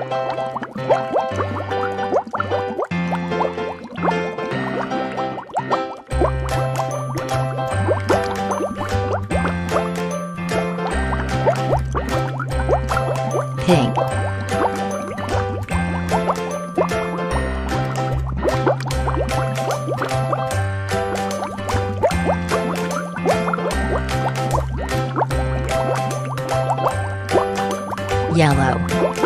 Pink. Yellow.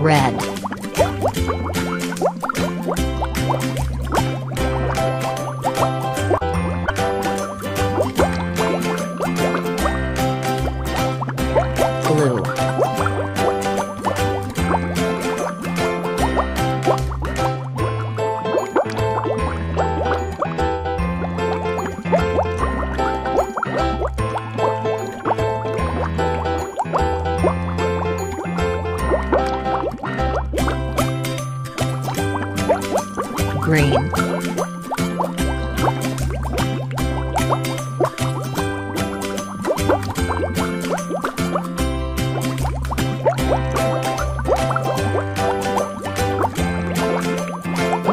Red. Green.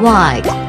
White.